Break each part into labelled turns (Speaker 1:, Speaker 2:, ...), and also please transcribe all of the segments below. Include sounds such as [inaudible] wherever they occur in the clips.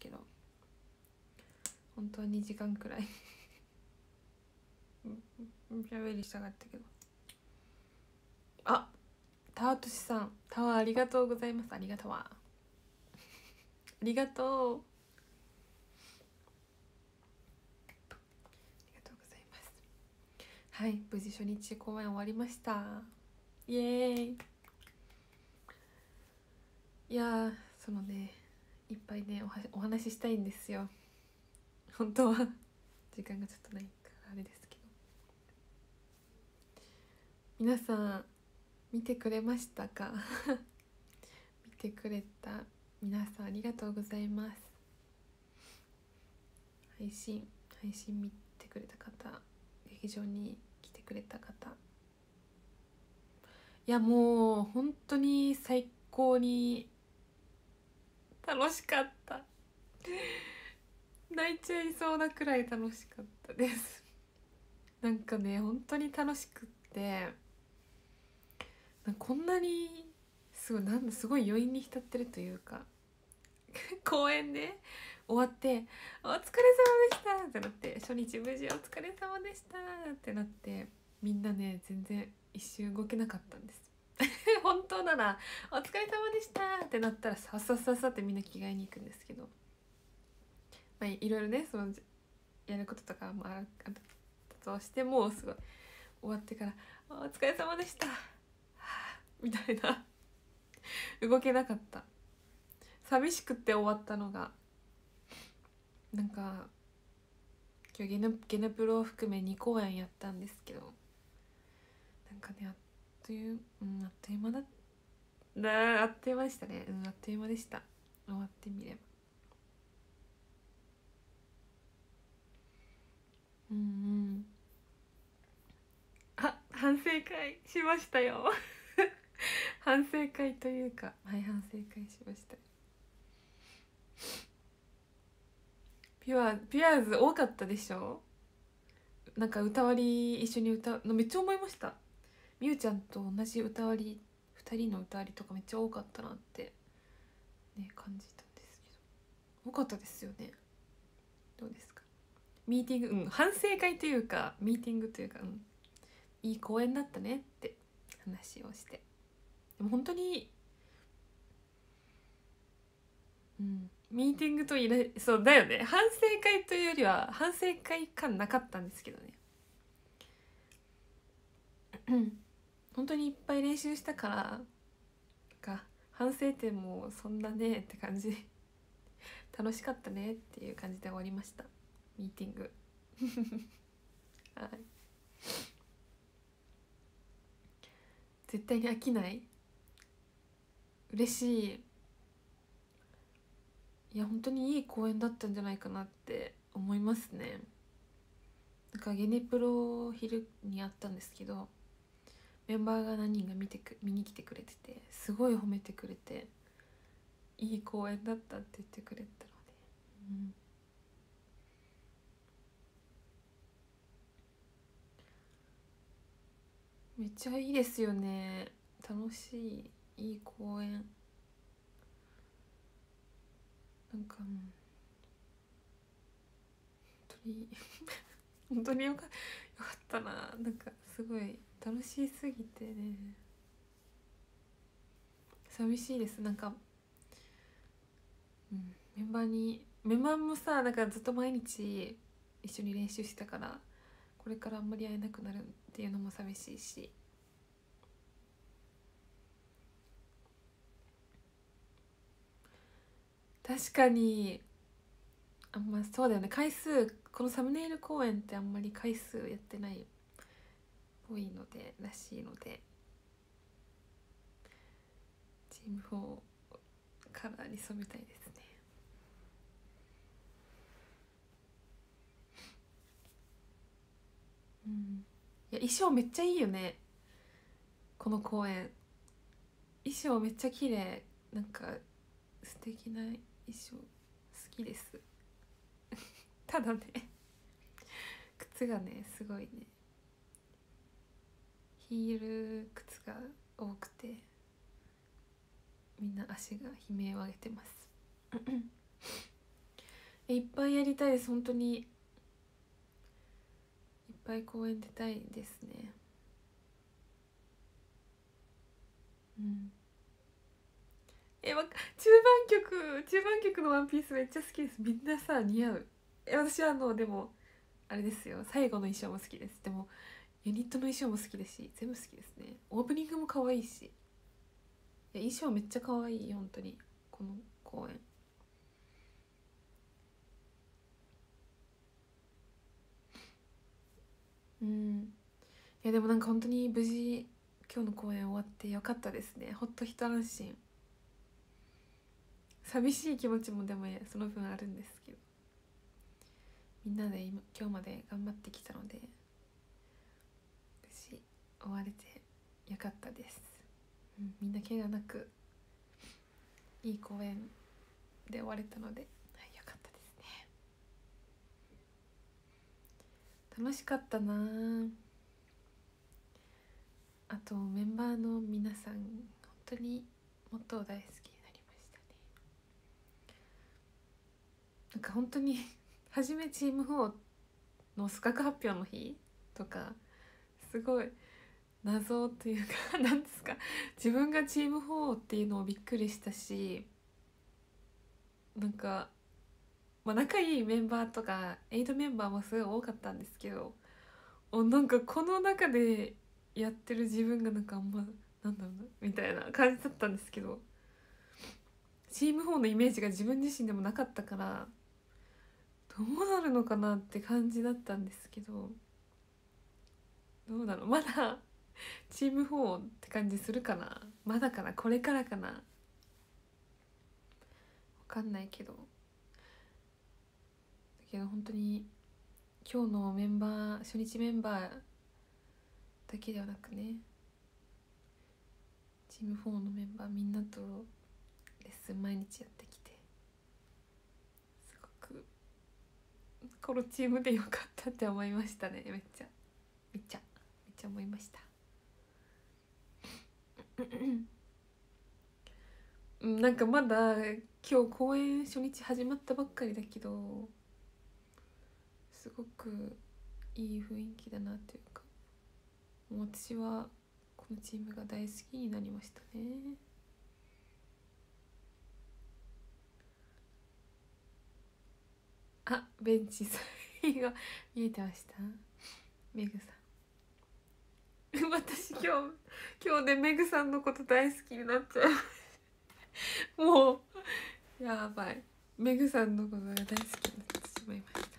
Speaker 1: けど。本当は2時間くらい。喋りしたかったけど。あタワトシさん。タワーありがとうございます。ありがとうありがとう。ありがとうございます。はい無事初日公演終わりました。イエーイ。いやそのねいっぱいねおお話ししたいんですよ。本当は。時間がちょっとないからあれですけど。皆さん見てくれましたか？[laughs] 見てくれた。皆さんありがとうございます。配信配信見てくれた方。劇場に来てくれた方。いやもう本当に最高に楽しかった。泣いちゃいそうなくらい楽しかったです。なんかね本当に楽しくって。こんなにすごいなんだすごい余韻に浸ってるというか。[laughs] 公演で終わって「お疲れ様でした」ってなって初日無事お疲れ様でした。ってなってみんなね全然一瞬動けなかったんです。[laughs] 本当なら「お疲れ様でした」ってなったらささささってみんな着替えに行くんですけど。まあいろいろねそのやることとかもあったとしてもすごい終わってから「お疲れ様でした」みたいな。動けなかった。寂しくて終わったのがなんか今日ゲネゲネプロを含め2公演やったんですけどなんかねという、うん、あっという間だ。だあっという間でしたね。うんあっという間でした。終わってみれば。うんうん。あ反省会しましたよ。[laughs] 反省会というかはい反省会しました。ピュアピュアーズ多かったでしょ？なんか歌割り一緒に歌うのめっちゃ思いました。みゆちゃんと同じ歌割り2人の歌割りとかめっちゃ多かったなってね感じたんですけど。多かったですよね。どうですか？ミーティングうん反省会というかミーティングというかうん。いい公演だったねって話をして。でも本当にうんミーティングといれそうだよね。反省会というよりは反省会感なかったんですけどね。本当にいっぱい練習したからか反省点もそんなねって感じ。[laughs] 楽しかったねっていう感じで終わりました。ミーティング。[laughs] はい。絶対に飽きない。嬉しい。いや本当にいい公演だったんじゃないかなって思いますね。なんかゲネプロ昼にあったんですけどメンバーが何人が見てく見に来てくれててすごい褒めてくれていい公演だったって言ってくれたので、うん、めっちゃいいですよね。楽しいいい公演。なんかもう本当に [laughs] 本当によかよかったな。なんかすごい楽しすぎてね。寂しいです。なんか、うん、メンバーにメンバーもさだかずっと毎日一緒に練習してたからこれからあんまり会えなくなるっていうのも寂しいし。確かにあんまそうだよね。回数このサムネイル公演ってあんまり回数やってないっぽいのでらしいので。チーム4カラーに染めたいですね。うん。いや衣装めっちゃいいよね。この公演衣装めっちゃ綺麗。なんか素敵な衣装。好きです。[laughs] ただね靴がねすごいね。ヒール靴が多くてみんな足が悲鳴を上げてます。[laughs] いっぱいやりたいです。本当に。いっぱい公演出たいですね。うん。えわ中盤曲中盤曲の「ワンピースめっちゃ好きです。みんなさ似合う。え私はあのでもあれですよ。最後の衣装も好きです。でもユニットの衣装も好きですし全部好きですね。オープニングも可愛いし。いや衣装めっちゃ可愛い本当に。この公演。うん。いやでもなんか本当に無事今日の公演終わってよかったですね。ほっと一安心。寂しい気持ちもでもその分あるんですけど。みんなで今今日まで頑張ってきたので。終われてよかったです、うん、みんな怪我なくいい公演で終われたので、はい、よかったですね。楽しかったな。あとメンバーの皆さん本当にもっと大好きになりましたね。なんか本当に [laughs] 初めチーム4の資格発表の日とかすごい謎というか何ですか自分がチーム4っていうのをびっくりしたしなんか、まあ、仲いいメンバーとかエイドメンバーもすごい多かったんですけどおなんかこの中でやってる自分がなんかあんまなんだろうなみたいな感じだったんですけどチーム4のイメージが自分自身でもなかったからどうなるのかなって感じだったんですけどどうだろうまだ [laughs] チーム4って感じするかな？まだかな？これからかな？分かんないけど。だけど本当に今日のメンバー初日メンバーだけではなくねチーム4のメンバーみんなとレッスン毎日やってきてすごくこのチームでよかったって思いましたね。めっちゃめっちゃめっちゃ思いました。なんかまだ今日公演初日始まったばっかりだけどすごくいい雰囲気だなっていうかう私はこのチームが大好きになりましたね。あベンチさんが見えてました？メグさん。[laughs] 私今日今日でメグさんのこと大好きになっちゃうもうやばい。メグさんのことが大好きになってしまいました。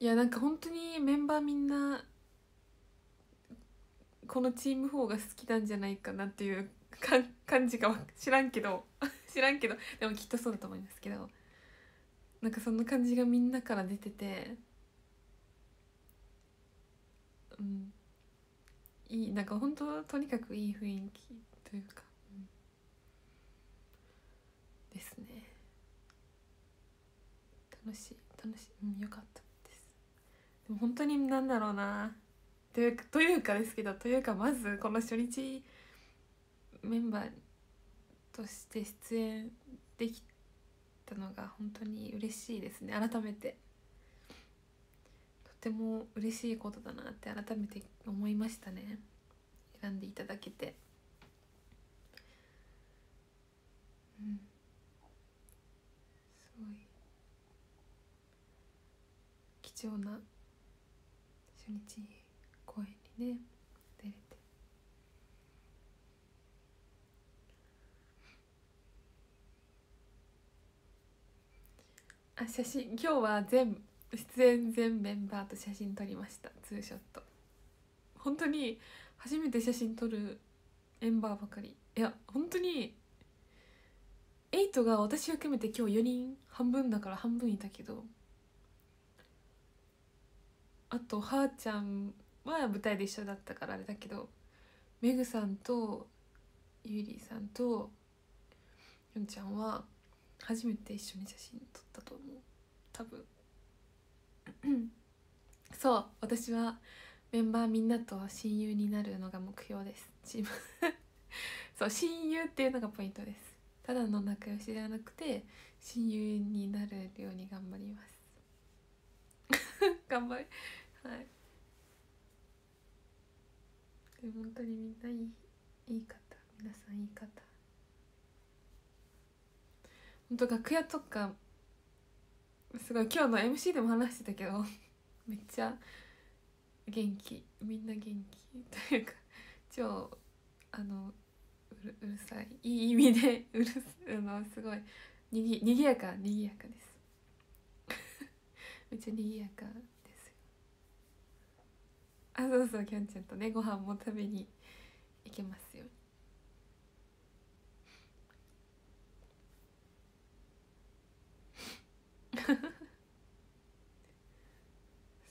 Speaker 1: いやなんか本当にメンバーみんなこのチーム4が好きなんじゃないかなっていうか感じが知らんけど [laughs] 知らんけどでもきっとそうだと思いますけど。なんかそんな感じがみんなから出てて。うん。いいなんか本当とにかくいい雰囲気というか、うん、ですね。楽しい楽しい。うんよかったです。でも本当になんだろうな。というというかですけどというかまずこの初日メンバーとして出演できたのが本当に嬉しいですね。改めて。とても嬉しいことだなって改めて思いましたね。選んでいただけて。うん。すごい。貴重な初日公演にね出れて。あ写真。今日は全部出演全メンバーと写真撮りましたツーショット。本当に初めて写真撮るメンバーばかり。いや本当に8が私を含めて今日4人半分だから半分いたけどあとはーちゃんは舞台で一緒だったからあれだけどメグさんとゆりさんとヨンちゃんは初めて一緒に写真撮ったと思う。多分。[clears throat] そう私はメンバーみんなと親友になるのが目標です。チームそう親友っていうのがポイントです。ただの仲良しではなくて親友になるように頑張ります。[laughs] 頑張りはい。で本当にみんないいいい方皆さんいい方。本当楽屋とかすごい今日の MC でも話してたけど [laughs] めっちゃ元気みんな元気というか超あのうるうるさい。いい意味で [laughs] うるすあのすごいにぎにぎやかにぎやかです。[laughs] めっちゃにぎやかですよ。あそうそうきょんちゃんとねご飯も食べに行けますよ。うに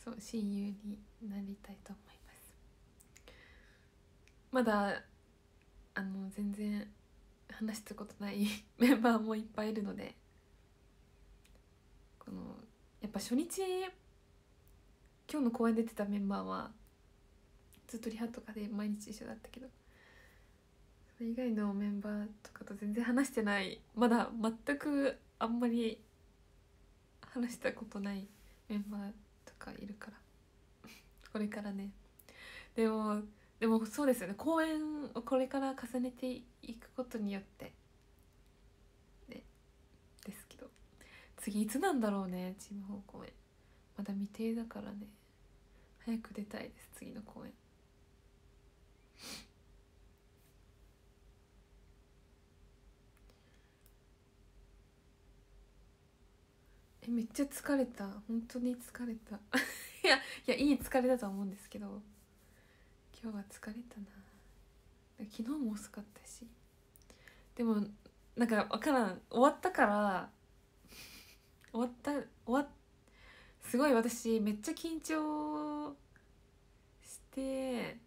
Speaker 1: そう親友になりたいと思います。まだあの全然話したことない [laughs] メンバーもいっぱいいるのでこのやっぱ初日今日の公演出てたメンバーはずっとリハとかで毎日一緒だったけどそれ以外のメンバーとかと全然話してないまだ全くあんまり話したことないメンバーかいるから。[laughs] これからね。でもでもそうですよね。公演をこれから重ねていくことによって。ね。ですけど。次いつなんだろうねチーム方公演まだ未定だからね。早く出たいです次の公演。めっちゃ疲れた。本当に疲れた。[laughs] いやいやいい疲れだと思うんですけど。今日は疲れたな。昨日も遅かったし。でもなんか分からん。終わったから終わった終わっすごい私めっちゃ緊張して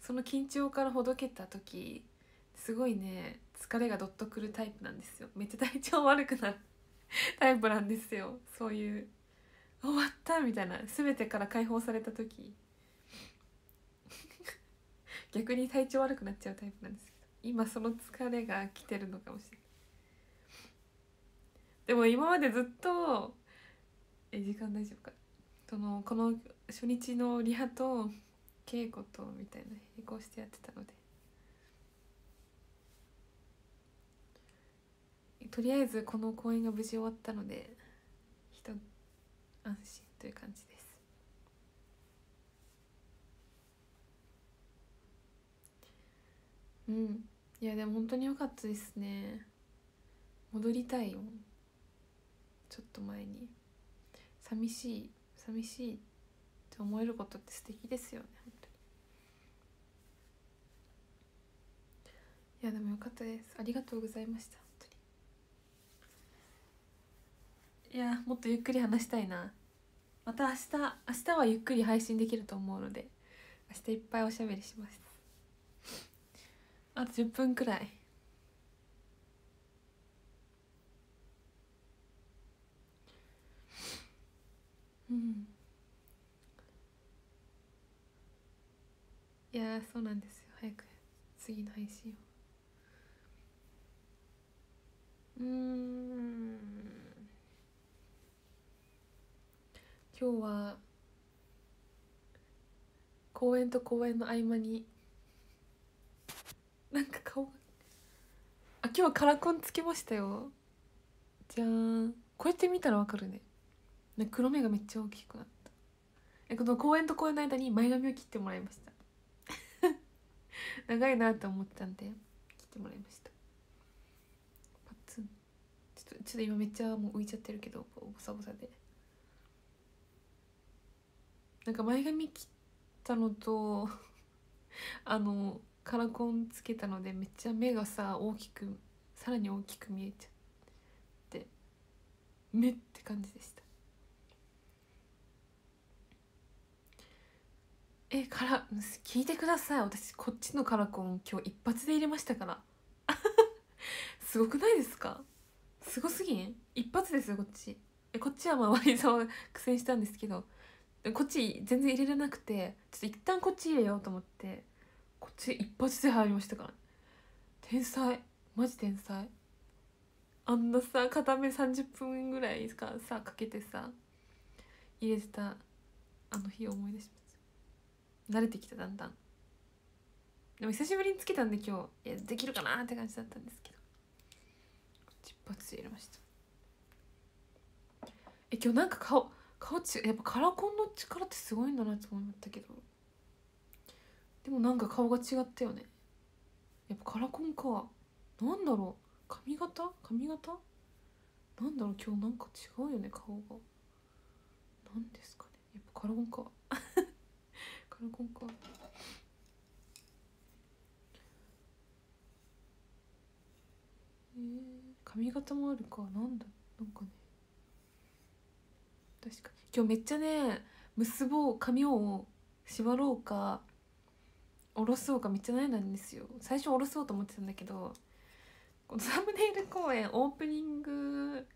Speaker 1: その緊張からほどけた時すごいね疲れがどっとくるタイプなんですよ。めっちゃ体調悪くなる。[laughs] タイプなんですよ。そういう終わったみたいな全てから解放された時。[laughs] 逆に体調悪くなっちゃうタイプなんですけど今その疲れが来てるのかもしれない。でも今までずっとえ時間大丈夫か。そのこの初日のリハと稽古とみたいな並行してやってたので。とりあえずこの公演が無事終わったので一安心という感じです。うん。いやでも本当に良かったですね。戻りたいよ。ちょっと前に。寂しい。寂しいって思えることって素敵ですよねいやでもよかったです。ありがとうございました本当にいやもっとゆっくり話したいな。また明日明日はゆっくり配信できると思うので明日いっぱいおしゃべりします。あと10分くらい。うん。いやそうなんですよ。早く次の配信を。うん。今日は公演と公演の合間になんか顔あ今日はカラコンつけましたよ。じゃーん。こうやって見たらわかるね。ね黒目がめっちゃ大きくなった。えこの公演と公演の間に前髪を切ってもらいました。[laughs] 長いなって思ったんで切ってもらいました。パツン。ちょっとちょっと今めっちゃもう浮いちゃってるけどボサボサで。なんか前髪切ったのと [laughs] あのカラコンつけたのでめっちゃ目がさ大きくさらに大きく見えちゃって目って感じでした。えから聞いてください。私こっちのカラコン今日一発で入れましたから。[laughs] すごくないですか？すごすぎん？一発ですよこっち。えこっちはまあ割と苦戦したんですけど。こっち全然入れれなくてちょっと一旦こっち入れようと思ってこっち一発で入りましたから天才。マジ天才。あんなさ片目30分ぐらいかさかけてさ入れてたあの日を思い出します。慣れてきただんだん。でも久しぶりにつけたんで今日。いやできるかなって感じだったんですけど。一発入れました。え今日なんか顔やっぱカラコンの力ってすごいんだなって思ったけど。でもなんか顔が違ったよね。やっぱカラコンか。なんだろう。髪型？髪型？なんだろう。今日なんか違うよね顔が。なんですかね。やっぱカラコンか。[laughs] カラコンか。えー、髪型もあるか。なんだなんかね。確か今日めっちゃね結ぼう髪を縛ろうか下ろそうかめっちゃ悩んだんですよ。最初下ろそうと思ってたんだけどこのサムネイル公演オープニング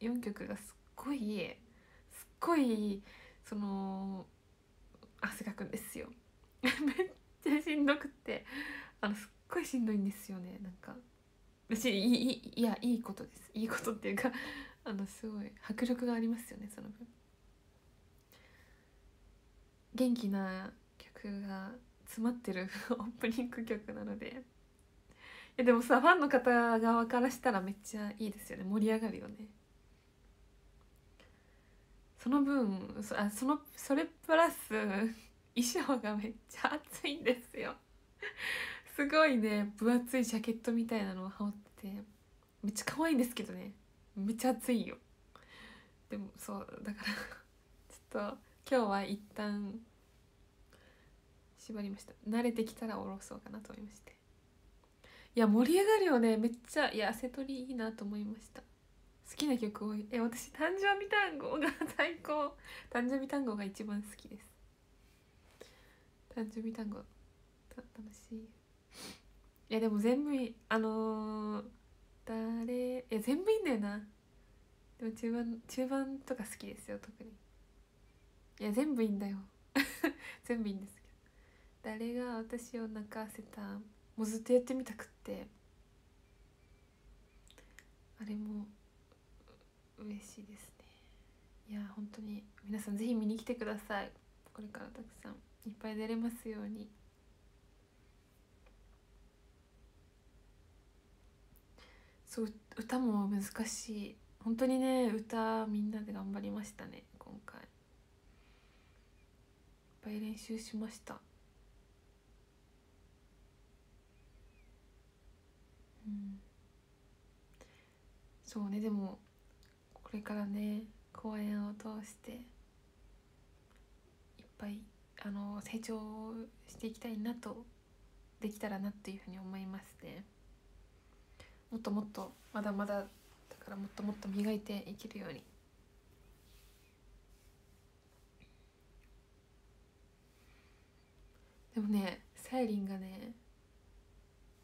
Speaker 1: 4曲がすっごいすっごいその汗かくんですよ。[laughs] めっちゃしんどくってあのすっごいしんどいんですよねなんか。私いいいやいいことです。いいことっていうかあのすごい迫力がありますよねその分。元気な曲が詰まってる [laughs] オープニング曲なので。いやでもさファンの方側からしたらめっちゃいいですよね。盛り上がるよね。その分そあそのそれプラス衣装がめっちゃ暑いんですよ。すごいね分厚いジャケットみたいなのを羽織って。めっちゃ可愛いんですけどね。めっちゃ暑いよ。でもそうだから [laughs] ちょっと今日は一旦縛りました。慣れてきたら下ろそうかなと思いまして。いや盛り上がるよね。めっちゃいや汗取りいいなと思いました。好きな曲多い。え私誕生日単語が最高。誕生日単語が一番好きです。誕生日単語楽しい。いやでも全部いいあのー、誰え全部いいんだよな。でも中盤中盤とか好きですよ特に。いや全部いいんだよ。[laughs] 全部いいんですけど。誰が私を泣かせたもうずっとやってみたくって。あれも嬉しいですね。いや本当に皆さんぜひ見に来てください。これからたくさんいっぱい出れますように。そう歌も難しい。本当にね歌みんなで頑張りましたね今回。いっぱい練習しました。うん。そうねでもこれからね公演を通していっぱいあの成長していきたいなとできたらなっていうふうに思いますね。もっともっとまだまだからもっともっと磨いていけるように。でもねさゆりんがね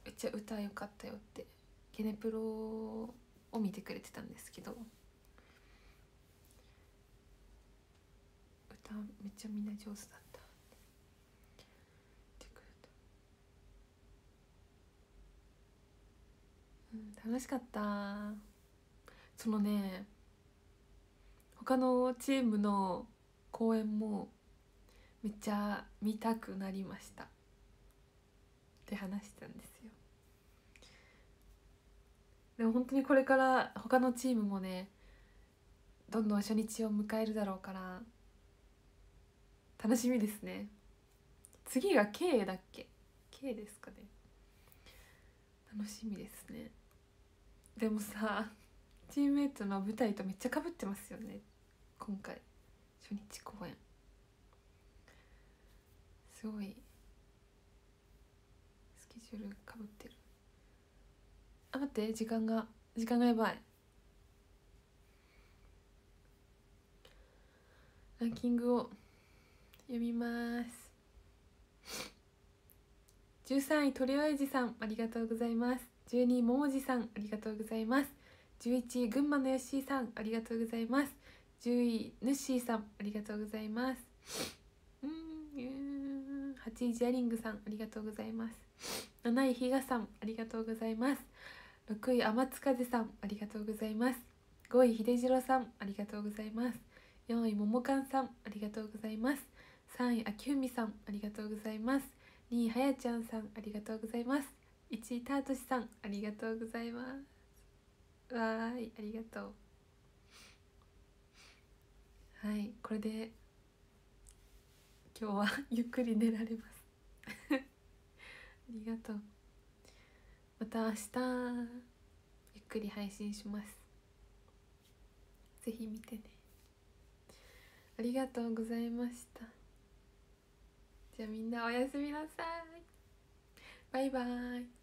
Speaker 1: めっちゃ歌良かったよってゲネプロを見てくれてたんですけど歌めっちゃみんな上手だった。ってうん楽しかった。そのね他のチームの公演もめっちゃ見たくなりました。って話したんですよ。でも本当にこれから他のチームもねどんどん初日を迎えるだろうから楽しみですね。次が K だっけ？K ですかね。楽しみですね。でもさチームメイトの舞台とめっちゃかぶってますよね。今回。初日公演。すごい。スケジュールかぶってる。あ待って。時間が時間がやばい。ランキングを読みます。13位鳥羽じさんありがとうございます。12位ももじさんありがとうございます。11位群馬のよしーさんありがとうございます。10位ぬっしーさんありがとうございます。うん8位ジャリングさんありがとうございます。7位ひがさんありがとうございます。6位天津風さんありがとうございます。5位秀次郎さんありがとうございます。4位ももかんさんありがとうございます。3位あきふみさんありがとうございます。2位はやちゃんさんありがとうございます。1位たーとしさんありがとうございます。わーいありがとう。はいこれで今日は [laughs] ゆっくり寝られます。[laughs] ありがとう。また明日ゆっくり配信します。ぜひ見てね。ありがとうございました。じゃあみんなおやすみなさい。バイバイ。